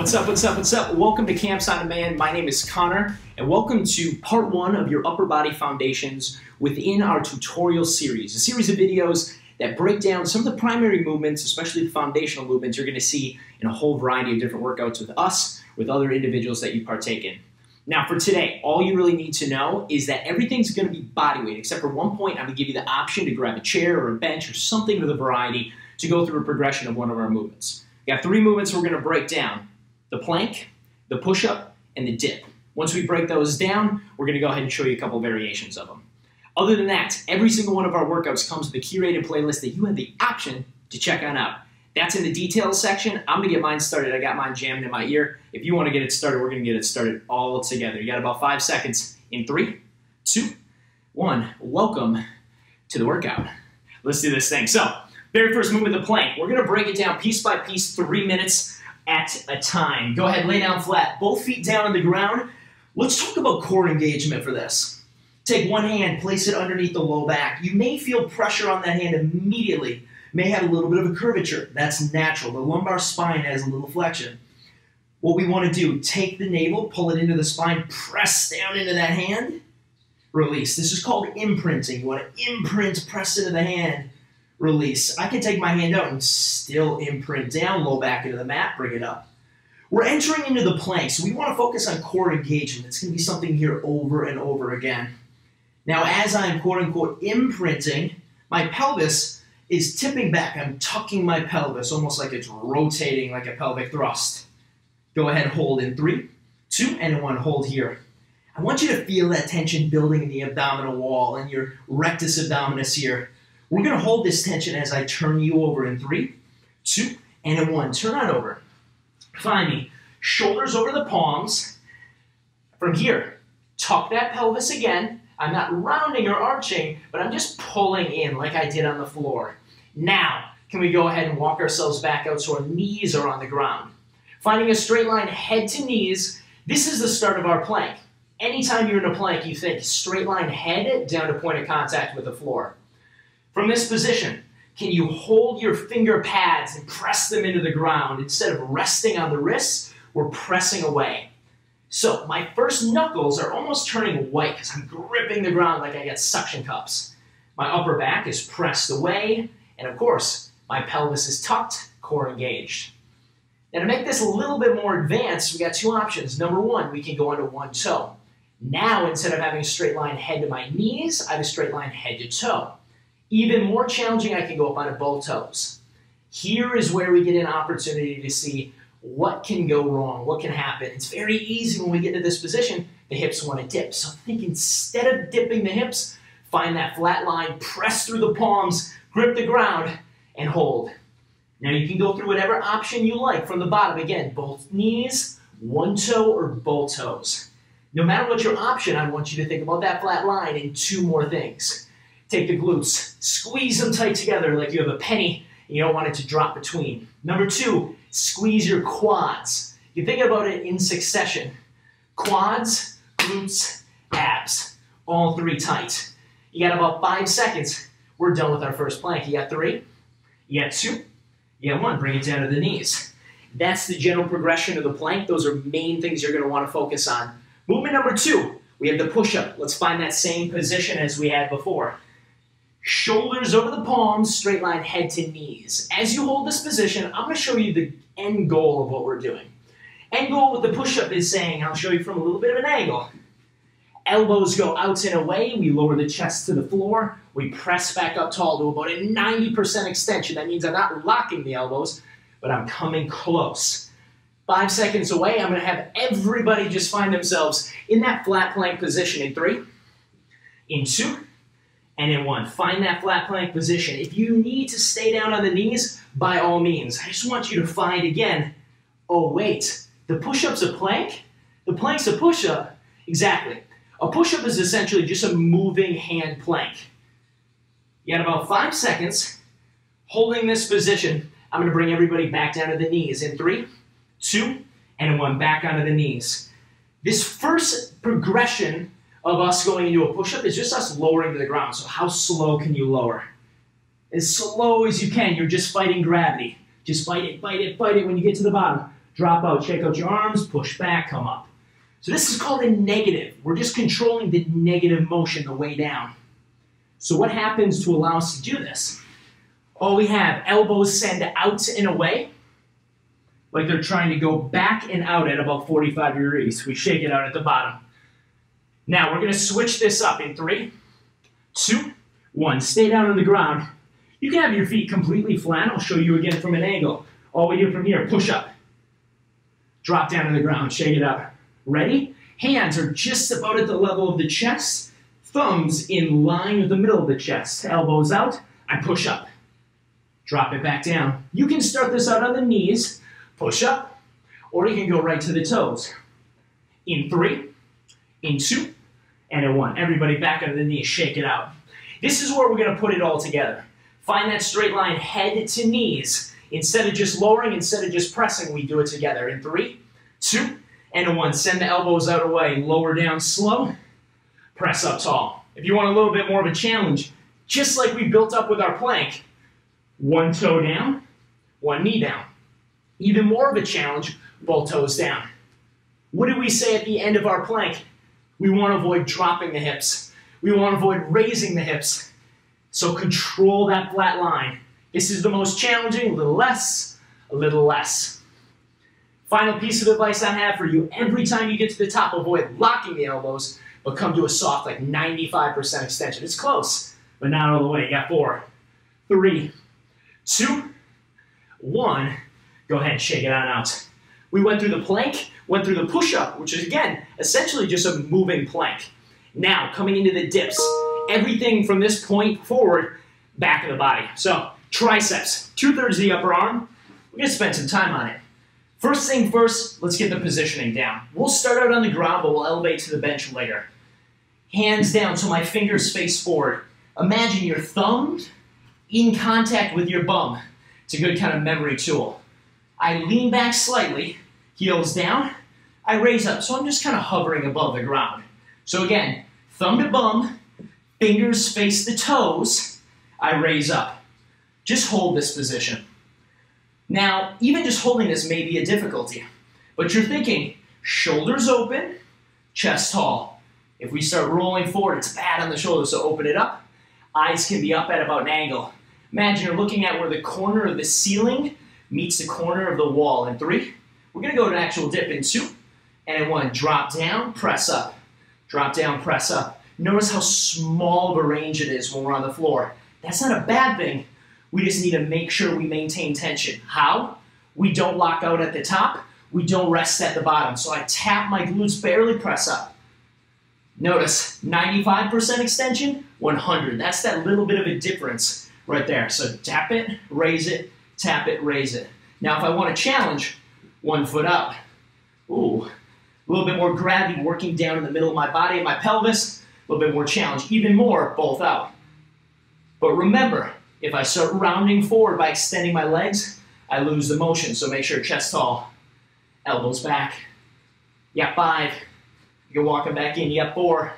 What's up, what's up, what's up? Welcome to Kamps on Demand. My name is Connor, and welcome to part one of your upper body foundations within our tutorial series. A series of videos that break down some of the primary movements, especially the foundational movements you're gonna see in a whole variety of different workouts with us, with other individuals that you partake in. Now for today, all you really need to know is that everything's gonna be body weight, except for one point, I'm gonna give you the option to grab a chair or a bench or something with a variety to go through a progression of one of our movements. We got three movements we're gonna break down the plank, the push-up, and the dip. Once we break those down, we're gonna go ahead and show you a couple variations of them. Other than that, every single one of our workouts comes with a curated playlist that you have the option to check on out. That's in the details section. I'm gonna get mine started. I got mine jammed in my ear. If you wanna get it started, we're gonna get it started all together. You got about five seconds in three, two, one. Welcome to the workout. Let's do this thing. So, very first movement, the plank. We're gonna break it down piece by piece, three minutes at a time. Go ahead, lay down flat, both feet down on the ground. Let's talk about core engagement for this. Take one hand, place it underneath the low back. You may feel pressure on that hand immediately. May have a little bit of a curvature. That's natural. The lumbar spine has a little flexion. What we want to do, take the navel, pull it into the spine, press down into that hand, release. This is called imprinting. You want to imprint, press into the hand, release. I can take my hand out and still imprint down, low back into the mat, bring it up. We're entering into the plank, so we want to focus on core engagement. It's going to be something here over and over again. Now, as I'm quote unquote imprinting, my pelvis is tipping back. I'm tucking my pelvis, almost like it's rotating like a pelvic thrust. Go ahead, and hold in three, two, and one. Hold here. I want you to feel that tension building in the abdominal wall and your rectus abdominis here. We're going to hold this tension as I turn you over in three, two, and in one. Turn on over. Find me. Shoulders over the palms. From here, tuck that pelvis again. I'm not rounding or arching, but I'm just pulling in like I did on the floor. Now, can we go ahead and walk ourselves back out so our knees are on the ground? Finding a straight line head to knees, this is the start of our plank. Anytime you're in a plank, you think straight line head down to point of contact with the floor. From this position, can you hold your finger pads and press them into the ground? Instead of resting on the wrists, we're pressing away. So my first knuckles are almost turning white because I'm gripping the ground like I got suction cups. My upper back is pressed away, and of course, my pelvis is tucked, core engaged. Now to make this a little bit more advanced, we got two options. Number one, we can go onto one toe. Now, instead of having a straight line head to my knees, I have a straight line head to toe. Even more challenging, I can go up on both toes. Here is where we get an opportunity to see what can go wrong, what can happen. It's very easy when we get to this position, the hips want to dip. So think instead of dipping the hips, find that flat line, press through the palms, grip the ground, and hold. Now you can go through whatever option you like from the bottom. Again, both knees, one toe, or both toes. No matter what your option, I want you to think about that flat line and two more things. Take the glutes, squeeze them tight together like you have a penny and you don't want it to drop between. Number two, squeeze your quads. You think about it in succession. Quads, glutes, abs, all three tight. You got about five seconds. We're done with our first plank. You got three, you got two, you got one. Bring it down to the knees. That's the general progression of the plank. Those are main things you're going to want to focus on. Movement number two, we have the push-up. Let's find that same position as we had before. Shoulders over the palms, straight line head to knees. As you hold this position, I'm going to show you the end goal of what we're doing. End goal with the push-up is saying, I'll show you from a little bit of an angle. Elbows go out and away. We lower the chest to the floor. We press back up tall to about a 90% extension. That means I'm not locking the elbows, but I'm coming close. Five seconds away, I'm going to have everybody just find themselves in that flat plank position in three, in two, and in one. Find that flat plank position. If you need to stay down on the knees, by all means. I just want you to find again, oh wait, the push-up's a plank? The plank's a push-up? Exactly. A push-up is essentially just a moving hand plank. You got about five seconds holding this position. I'm gonna bring everybody back down to the knees in three, two, and one, back onto the knees. This first progression of us going into a push-up is just us lowering to the ground. So how slow can you lower? As slow as you can. You're just fighting gravity. Just fight it, fight it, fight it when you get to the bottom. Drop out, shake out your arms, push back, come up. So this is called a negative. We're just controlling the negative motion the way down. So what happens to allow us to do this? All we have, elbows send out and away, like they're trying to go back and out at about 45 degrees. We shake it out at the bottom. Now we're gonna switch this up in three, two, one. Stay down on the ground. You can have your feet completely flat. I'll show you again from an angle. All we do from here, push up. Drop down on the ground, shake it up. Ready? Hands are just about at the level of the chest. Thumbs in line with the middle of the chest. Elbows out. I push up. Drop it back down. You can start this out on the knees. Push up. Or you can go right to the toes. In three, in two, and in one. Everybody back on the knees. Shake it out. This is where we're going to put it all together. Find that straight line head to knees. Instead of just lowering, instead of just pressing, we do it together. In three, two, and a one. Send the elbows out away. Lower down slow. Press up tall. If you want a little bit more of a challenge, just like we built up with our plank, one toe down, one knee down. Even more of a challenge, both toes down. What did we say at the end of our plank? We want to avoid dropping the hips. We want to avoid raising the hips. So control that flat line. This is the most challenging, a little less, a little less. Final piece of advice I have for you, every time you get to the top, avoid locking the elbows, but come to a soft, like 95% extension. It's close, but not all the way. You got four, three, two, one. Go ahead, shake it on out. We went through the plank, went through the push-up, which is, again, essentially just a moving plank. Now, coming into the dips, everything from this point forward, back of the body. So, triceps, two-thirds of the upper arm. We're gonna spend some time on it. First thing first, let's get the positioning down. We'll start out on the ground, but we'll elevate to the bench later. Hands down so my fingers face forward. Imagine your thumb in contact with your bum. It's a good kind of memory tool. I lean back slightly, heels down, I raise up. So I'm just kind of hovering above the ground. So again, thumb to bum, fingers face the toes, I raise up. Just hold this position. Now, even just holding this may be a difficulty, but you're thinking shoulders open, chest tall. If we start rolling forward, it's bad on the shoulders, so open it up. Eyes can be up at about an angle. Imagine you're looking at where the corner of the ceiling meets the corner of the wall. In three, we're gonna go to an actual dip in two, and in one, drop down, press up. Drop down, press up. Notice how small of a range it is when we're on the floor. That's not a bad thing. We just need to make sure we maintain tension. How? We don't lock out at the top. We don't rest at the bottom. So I tap my glutes, barely press up. Notice 95% extension, 100. That's that little bit of a difference right there. So tap it, raise it, tap it, raise it. Now if I want to challenge, one foot up. Ooh, a little bit more gravity working down in the middle of my body and my pelvis. A little bit more challenge. Even more, both out. But remember, if I start rounding forward by extending my legs, I lose the motion. So make sure chest tall, elbows back. You got five. You're walking back in. You got four.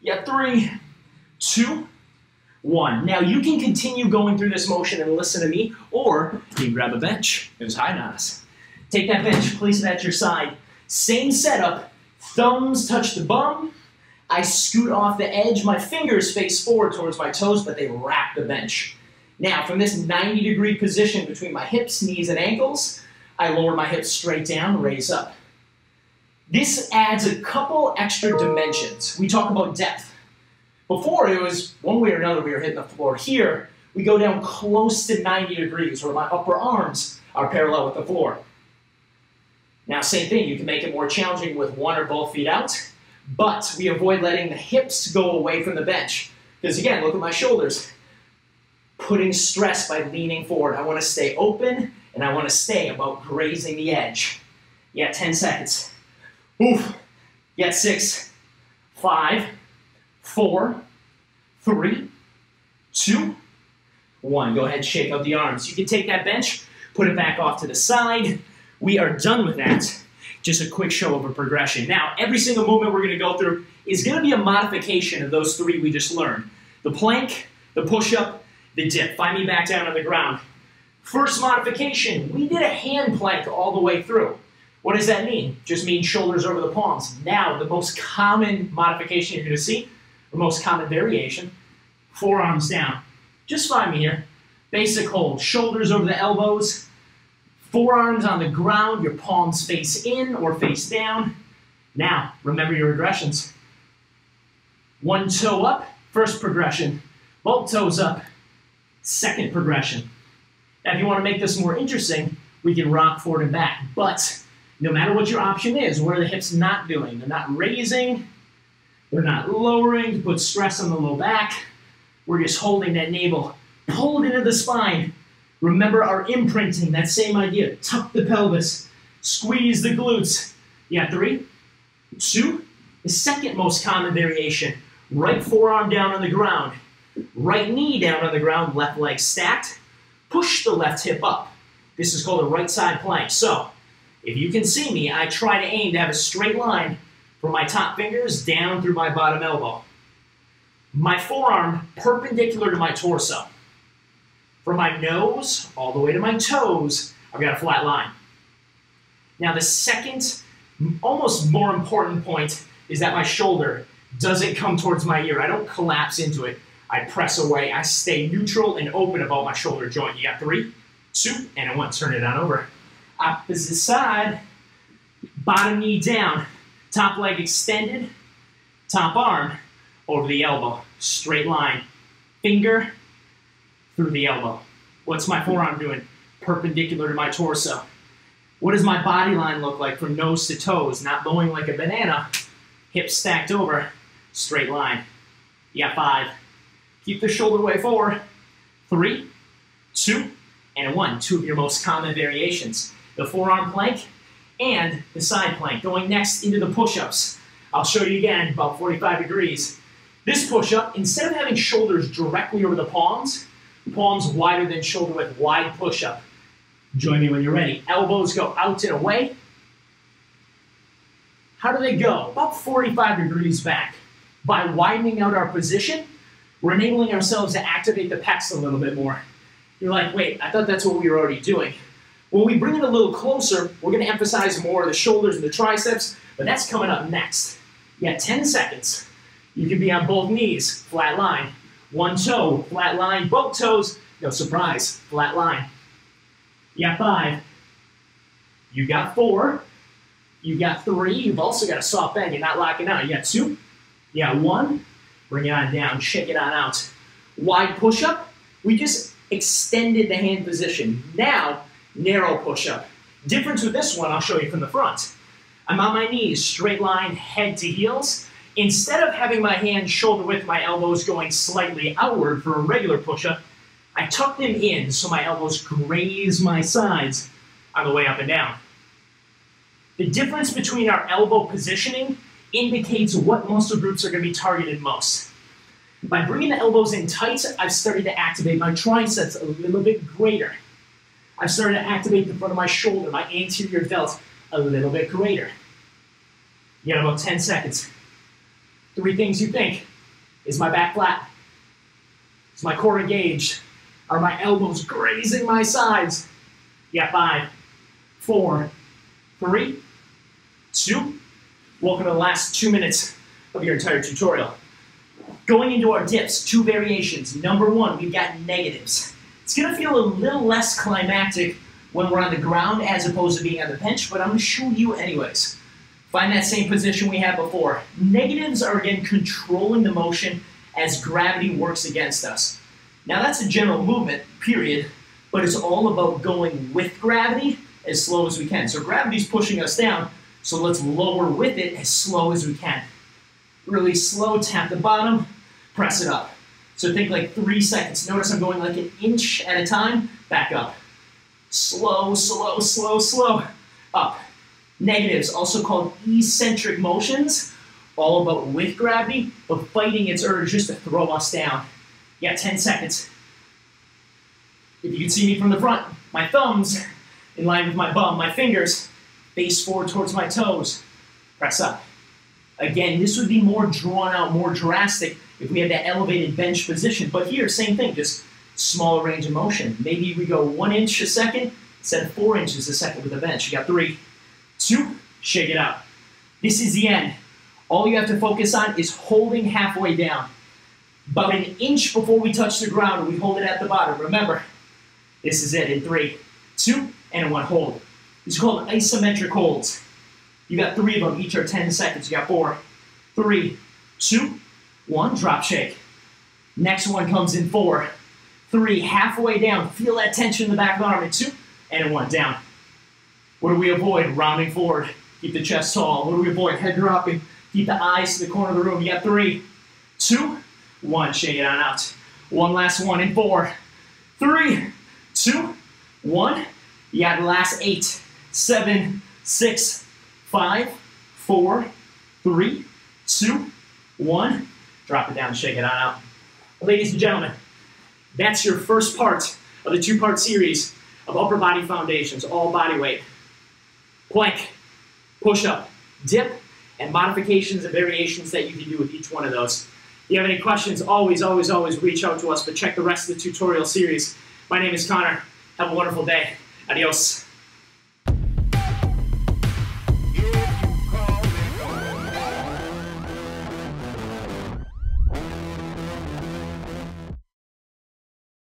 You got three, two, one. Now you can continue going through this motion and listen to me, or you can grab a bench. It was high us. Take that bench, place it at your side. Same setup. Thumbs touch the bum. I scoot off the edge. My fingers face forward towards my toes, but they wrap the bench. Now, from this 90 degree position between my hips, knees, and ankles, I lower my hips straight down, raise up. This adds a couple extra dimensions. We talk about depth. Before, it was one way or another we were hitting the floor. Here, we go down close to 90 degrees where my upper arms are parallel with the floor. Now, same thing, you can make it more challenging with one or both feet out, but we avoid letting the hips go away from the bench. Because again, look at my shoulders. Putting stress by leaning forward. I want to stay open and I want to stay about grazing the edge. Yeah, 10 seconds. Oof. Yeah, six, five, four, three, two, one. Go ahead, shake out the arms. You can take that bench, put it back off to the side, we are done with that. Just a quick show of a progression. Now, every single movement we're going to go through is going to be a modification of those three we just learned. The plank, the push-up, the dip. Find me back down on the ground. First modification, we did a hand plank all the way through. What does that mean? Just means shoulders over the palms. Now, the most common modification you're going to see, the most common variation, forearms down. Just find me here. Basic hold, shoulders over the elbows, forearms on the ground, your palms face in or face down. Now, remember your regressions. One toe up, first progression. Both toes up, second progression. Now, if you want to make this more interesting, we can rock forward and back. But no matter what your option is, what are the hips not doing? They're not raising, they're not lowering to put stress on the low back. We're just holding that navel pulled into the spine. Remember our imprinting, that same idea. Tuck the pelvis, squeeze the glutes. Yeah, three, two, the second most common variation. Right forearm down on the ground, right knee down on the ground, left leg stacked. Push the left hip up. This is called a right side plank. So, if you can see me, I try to aim to have a straight line from my top fingers down through my bottom elbow. My forearm perpendicular to my torso. From my nose all the way to my toes, I've got a flat line. Now the second, almost more important point is that my shoulder doesn't come towards my ear. I don't collapse into it. I press away. I stay neutral and open about my shoulder joint. You got three, two, and a one. Turn it on over. Opposite side, bottom knee down, top leg extended, top arm over the elbow, straight line. Finger through the elbow. What's my forearm doing? Perpendicular to my torso. What does my body line look like from nose to toes? Not bowing like a banana, hips stacked over, straight line. You got five. Keep the shoulder way forward. Three, two, and one. Two of your most common variations. The forearm plank and the side plank. Going next into the push-ups. I'll show you again, about 45 degrees. This push-up, instead of having shoulders directly over the palms, palms wider than shoulder width, wide push-up. Join me when you're ready. Elbows go out and away. How do they go? About 45 degrees back. By widening out our position, we're enabling ourselves to activate the pecs a little bit more. You're like, wait, I thought that's what we were already doing. When we bring it a little closer, we're going to emphasize more the shoulders and the triceps, but that's coming up next. You got 10 seconds. You can be on both knees, flat line. One toe, flat line, both toes, no surprise, flat line. You got five. You got four. You got three. You've also got a soft bend. You're not locking out. You got two. You got one. Bring it on down. Shake it on out. Wide push-up. We just extended the hand position. Now, narrow push-up. Difference with this one, I'll show you from the front. I'm on my knees, straight line, head to heels. Instead of having my hands shoulder width, my elbows going slightly outward for a regular push-up, I tuck them in so my elbows graze my sides on the way up and down. The difference between our elbow positioning indicates what muscle groups are going to be targeted most. By bringing the elbows in tight, I've started to activate my triceps a little bit greater. I've started to activate the front of my shoulder, my anterior delt, a little bit greater. You got about 10 seconds. Three things you think. Is my back flat? Is my core engaged? Are my elbows grazing my sides? You got five, four, three, two. Welcome to the last two minutes of your entire tutorial. Going into our dips, two variations. Number one, we've got negatives. It's gonna feel a little less climactic when we're on the ground as opposed to being on the bench, but I'm gonna show you anyways. Find that same position we had before. Negatives are again controlling the motion as gravity works against us. Now that's a general movement, period, but it's all about going with gravity as slow as we can. So gravity's pushing us down, so let's lower with it as slow as we can. Really slow, tap the bottom, press it up. So think like three seconds. Notice I'm going like an inch at a time, back up. Slow, slow, slow, slow, up. Negatives, also called eccentric motions, all about with gravity, but fighting its urge just to throw us down. Yeah, 10 seconds. If you can see me from the front, my thumbs in line with my bum, my fingers face forward towards my toes. Press up. Again, this would be more drawn out, more drastic if we had that elevated bench position. But here, same thing, just smaller range of motion. Maybe we go one inch a second instead of four inches a second with the bench. You got three, two, shake it out. This is the end. All you have to focus on is holding halfway down. About an inch before we touch the ground, we hold it at the bottom. Remember, this is it in three, two, and one. Hold. These are called isometric holds. You got three of them, each are 10 seconds. You got four, three, two, one, drop shake. Next one comes in four, three, halfway down. Feel that tension in the back of the arm. And two, and one, down. What do we avoid? Rounding forward. Keep the chest tall. What do we avoid? Head dropping. Keep the eyes to the corner of the room. You got three, two, one. Shake it on out. One last one in four, three, two, one. You got the last eight, seven, six, five, four, three, two, one. Drop it down, shake it out. Ladies and gentlemen, that's your first part of the two-part series of upper body foundations, all body weight. Plank, push-up, dip, and modifications and variations that you can do with each one of those. If you have any questions, always, always, always reach out to us, but check the rest of the tutorial series. My name is Connor. Have a wonderful day. Adios.